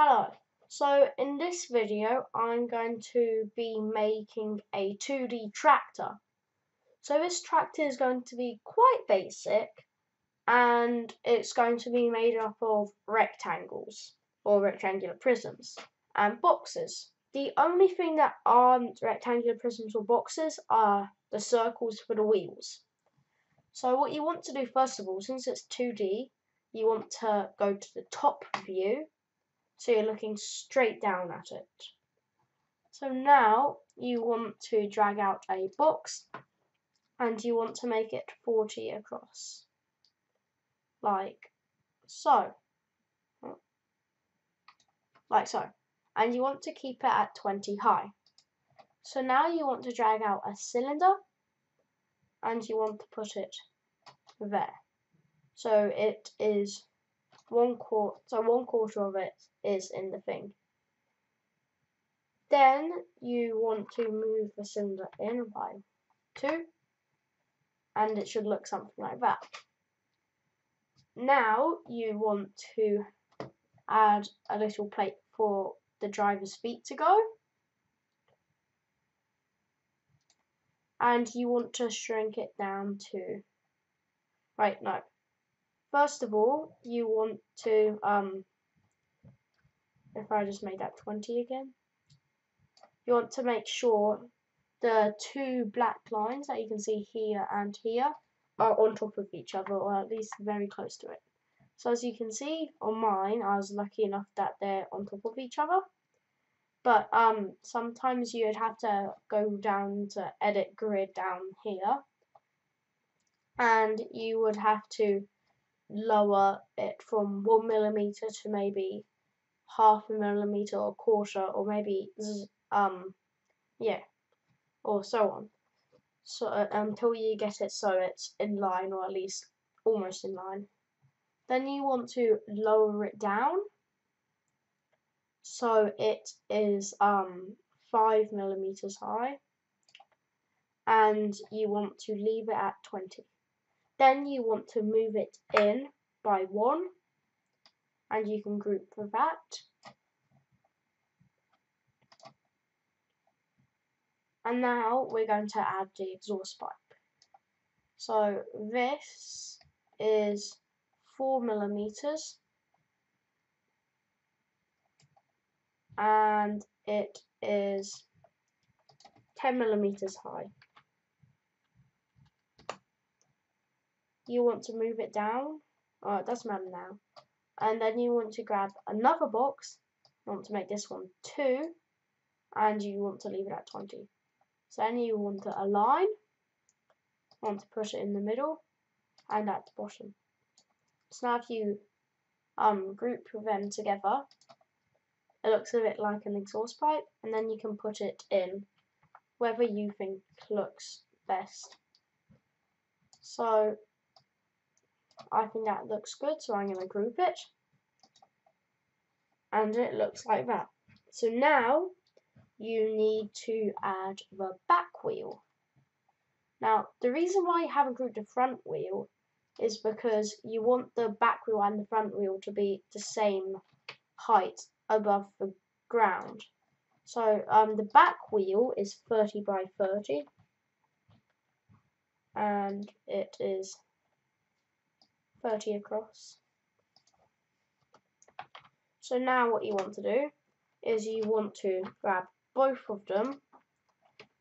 Hello. So in this video I'm going to be making a 2D tractor. So this tractor is going to be quite basic and it's going to be made up of rectangles or rectangular prisms and boxes. The only thing that aren't rectangular prisms or boxes are the circles for the wheels. So what you want to do first of all, since it's 2D, you want to go to the top view so you're looking straight down at it. So now you want to drag out a box and you want to make it 40 across. Like so. Like so. And you want to keep it at 20 high. So now you want to drag out a cylinder and you want to put it there. So it is one quarter, so one quarter of it is in the thing. Then you want to move the cylinder in by two, and it should look something like that. Now you want to add a little plate for the driver's feet to go. And you want to shrink it down to, right, no, First of all, you want to, um, if I just made that 20 again, you want to make sure the two black lines that you can see here and here are on top of each other, or at least very close to it. So as you can see on mine, I was lucky enough that they're on top of each other. But um, sometimes you'd have to go down to edit grid down here. And you would have to lower it from one millimeter to maybe half a millimeter or quarter or maybe um yeah or so on. So uh, until you get it so it's in line or at least almost in line. Then you want to lower it down. So it is um five millimeters high. And you want to leave it at 20 then you want to move it in by one and you can group for that. And now we're going to add the exhaust pipe. So this is four millimeters and it is 10 millimeters high. You want to move it down. Oh, it doesn't matter now. And then you want to grab another box. You want to make this one 2. And you want to leave it at 20. So then you want to align. Want to push it in the middle. And at the bottom. So now if you um, group them together, it looks a bit like an exhaust pipe. And then you can put it in wherever you think looks best. So I think that looks good, so I'm going to group it. And it looks like that. So now you need to add the back wheel. Now, the reason why you haven't grouped the front wheel is because you want the back wheel and the front wheel to be the same height above the ground. So um, the back wheel is 30 by 30 and it is 30 across. So now what you want to do is you want to grab both of them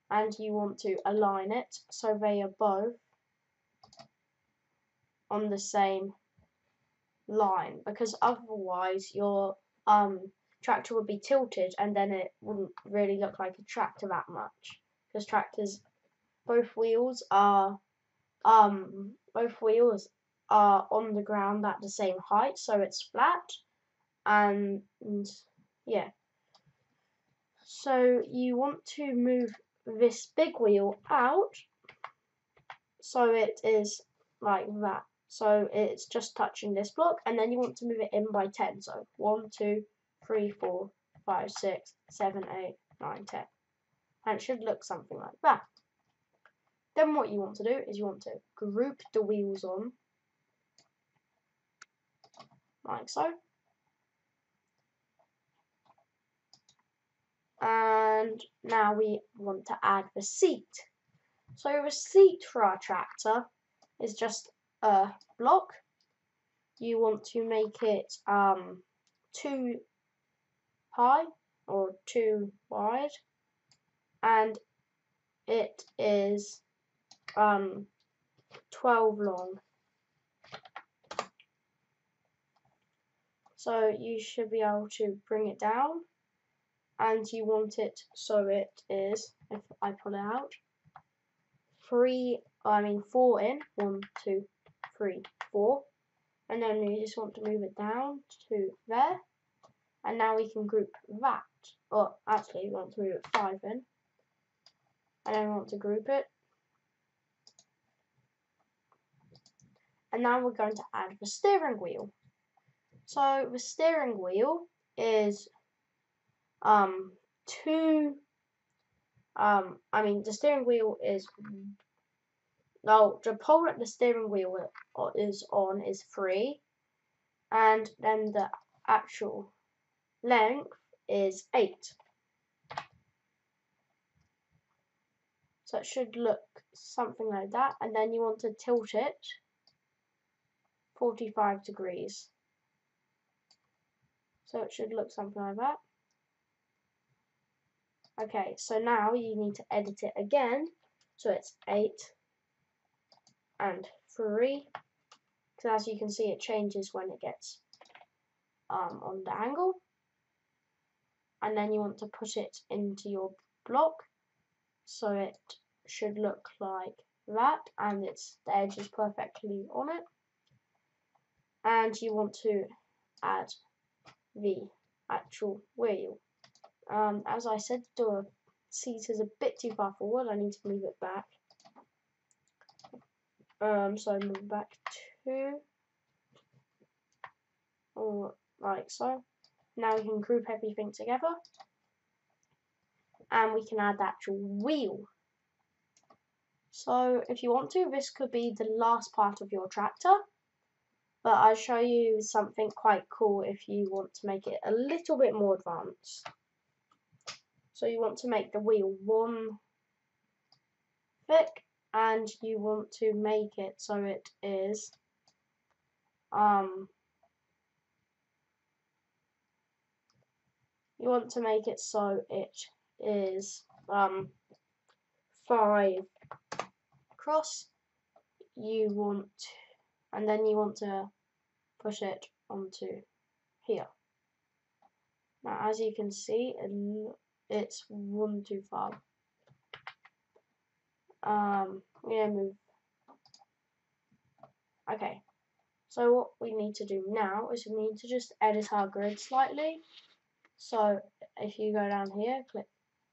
and you want to align it so they are both on the same line because otherwise your um, tractor would be tilted and then it wouldn't really look like a tractor that much because tractors both wheels are um both wheels are on the ground at the same height, so it's flat. And, yeah. So you want to move this big wheel out so it is like that. So it's just touching this block, and then you want to move it in by 10. So 1, 2, 3, 4, 5, 6, 7, 8, 9, 10. And it should look something like that. Then what you want to do is you want to group the wheels on like so. And now we want to add the seat. So the seat for our tractor is just a block. You want to make it um, two high or two wide and it is um, 12 long. So you should be able to bring it down and you want it so it is, if I pull it out, three, I mean four in, one, two, three, four. And then you just want to move it down to there. And now we can group that. Or actually we want to move it five in. And then we want to group it. And now we're going to add the steering wheel. So the steering wheel is um two um I mean the steering wheel is now the pole that the steering wheel is on is three and then the actual length is eight. So it should look something like that and then you want to tilt it 45 degrees. So it should look something like that. Okay, so now you need to edit it again. So it's 8 and 3. Because as you can see, it changes when it gets um, on the angle. And then you want to put it into your block. So it should look like that. And it's the edge is perfectly on it. And you want to add the actual wheel. Um, as I said, the door seat is a bit too far forward. I need to move it back. Um, so move back two, or like so. Now we can group everything together, and we can add the actual wheel. So if you want to, this could be the last part of your tractor but I'll show you something quite cool if you want to make it a little bit more advanced. So you want to make the wheel one thick and you want to make it so it is um you want to make it so it is um five across you want and then you want to push it onto here. Now as you can see it's one too far. Um, gonna move. Okay, so what we need to do now is we need to just edit our grid slightly. So if you go down here, click,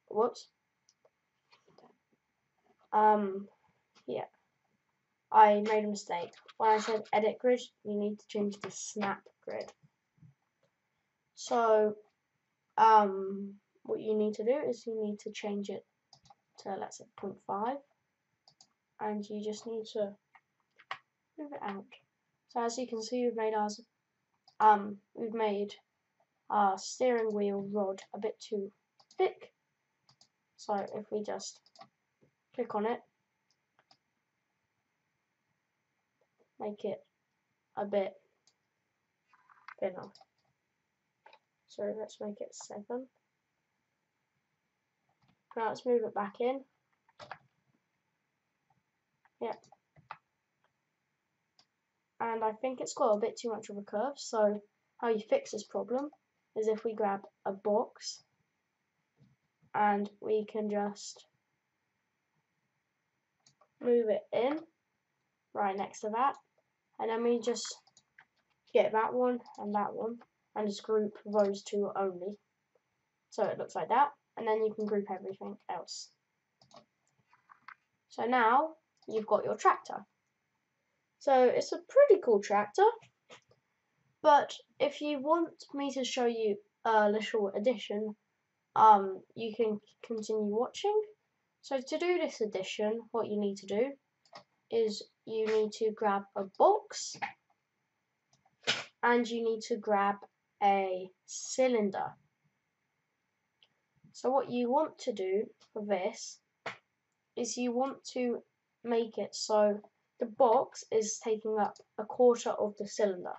whoops. Um, yeah, I made a mistake. When I said edit grid, you need to change to snap grid. So, um, what you need to do is you need to change it to, let's say, 0.5. And you just need to move it out. So as you can see, we've made ours, um, we've made our steering wheel rod a bit too thick. So if we just click on it, make it a bit thinner. So let's make it 7. Now let's move it back in. Yeah. And I think it's got a bit too much of a curve, so how you fix this problem is if we grab a box and we can just move it in right next to that and then we just get that one and that one. And just group those two only. So it looks like that. And then you can group everything else. So now you've got your tractor. So it's a pretty cool tractor. But if you want me to show you a little addition um, you can continue watching. So to do this addition what you need to do is you need to grab a box and you need to grab a cylinder. So what you want to do for this is you want to make it so the box is taking up a quarter of the cylinder.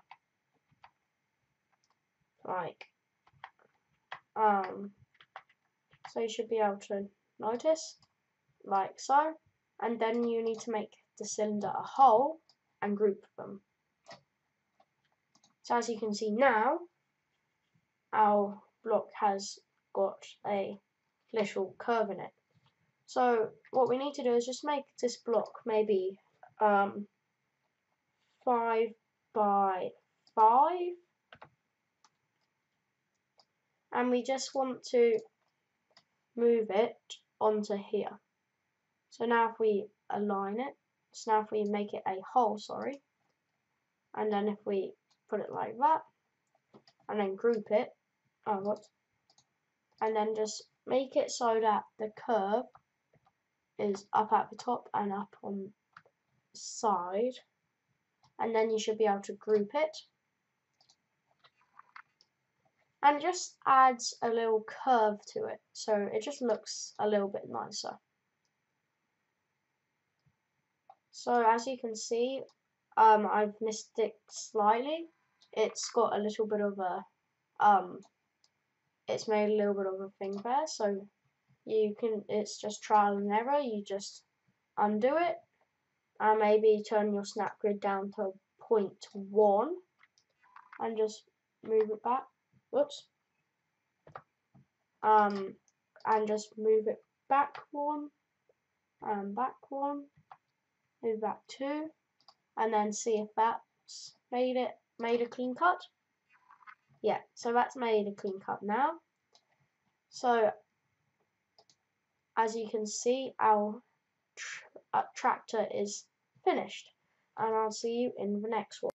Like, um, so you should be able to notice, like so, and then you need to make the cylinder a hole and group them. So as you can see now, our block has got a little curve in it. So what we need to do is just make this block maybe um, 5 by 5 and we just want to move it onto here. So now if we align it, so now if we make it a hole, sorry, and then if we put it like that, and then group it, oh what, and then just make it so that the curve is up at the top and up on side, and then you should be able to group it. And just adds a little curve to it, so it just looks a little bit nicer. So as you can see, um, I've missed it slightly. It's got a little bit of a, um, it's made a little bit of a thing there. So you can, it's just trial and error. You just undo it and maybe turn your snap grid down to 0.1 and just move it back. Whoops. Um, and just move it back one and back one move back two, and then see if that's made it made a clean cut. Yeah, so that's made a clean cut now. So as you can see, our uh, tractor is finished, and I'll see you in the next one.